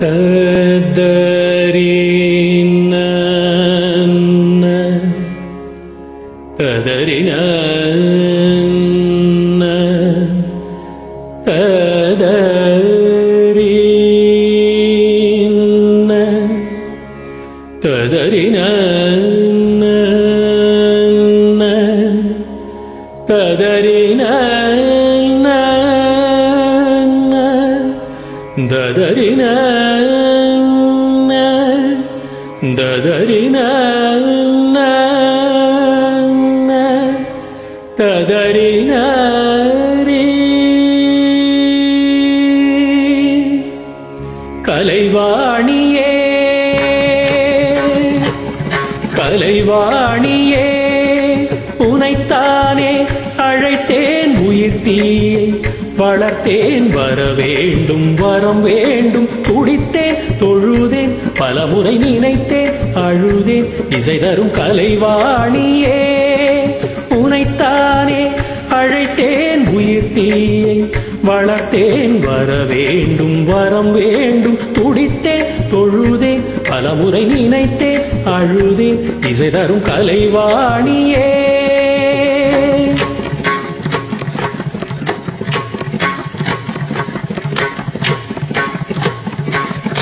ததறின ததறின ததறின ததறின ததறின ததறின கலைவாணியே கலைவாணியே. வளர்த்தேன் வர வேண்டும் வரம் வேண்டும். துடித்தேன் தொழுதேன் பலமுறை நினைத்தேன் அழுதேன். இசை தரும் கலைவாணியே உனைத்தானே அழைத்தேன் உயிர் தீயை. வளர்த்தேன் வர வேண்டும் வரம் வேண்டும். துடித்தேன் தொழுதேன் பலமுறை நினைத்தேன் அழுதேன். இசை தரும் கலைவாணியே.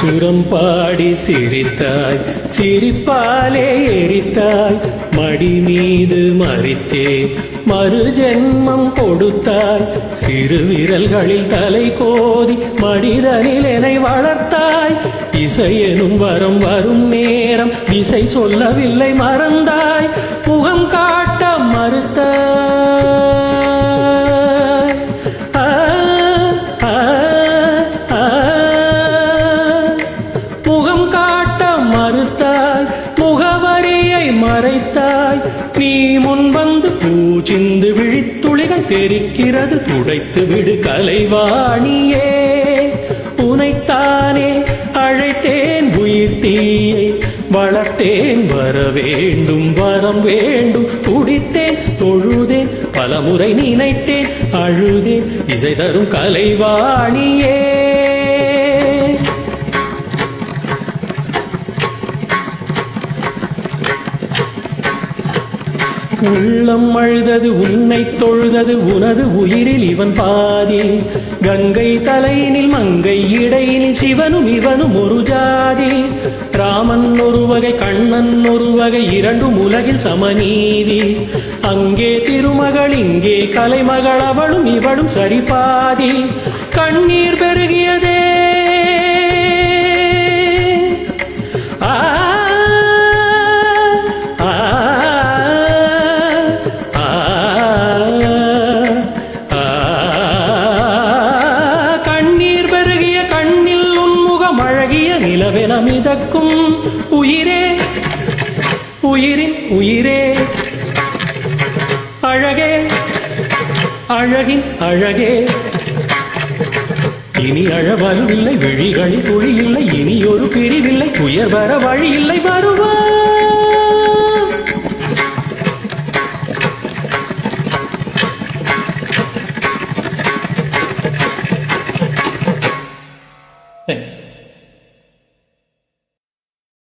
சுரம் பாடி சிரித்தாய் சிரிப்பாலே எரித்தாய் மடி மீது மறித்தே மறு ஜென்மம் கொடுத்தாய். சிறு விரல்களில் தலை கோதி மடிதனில் என்னை வளர்த்தாய். இசை எனும் வரம் வரும் நேரம் இசை சொல்லவில்லை மறந்தாய். முகம் கா நீ முன் வந்து பூச்சிந்து விழித்துளிகள் தெரிக்கிறது துடைத்து விடு கலைவாணியே. உனைத்தானே அழைத்தேன் உயிர் தீயை வளர்த்தேன் வர வேண்டும் வரம் வேண்டும். குடித்தேன் தொழுதேன் பலமுறை நினைத்தேன் அழுதேன் இசை தரும் கலைவாணியே. உள்ளம் அழுதது உன்னை தொழுதது உனது உயிரில் இவன் பாதி. கங்கை தலையினில் மங்கை இடையினில் சிவனும் இவனும் ஒரு ஜாதி. ராமன் ஒரு வகை கண்ணன் ஒரு வகை இரண்டும் உலகில் சமநீதி. அங்கே திருமகள் இங்கே கலைமகள் அவளும் இவளும் சரிபாதி. கண்ணீர் பெருகியதே எனமிதக்கும் உயிரே உயிரின் உயிரே. அழகே அழகின் அழகே. இனி அழவருவில்லை விழிகளி துழியில்லை இனி ஒரு பிரிவில்லை துயர் வர வழியில்லை வருவா Thanks.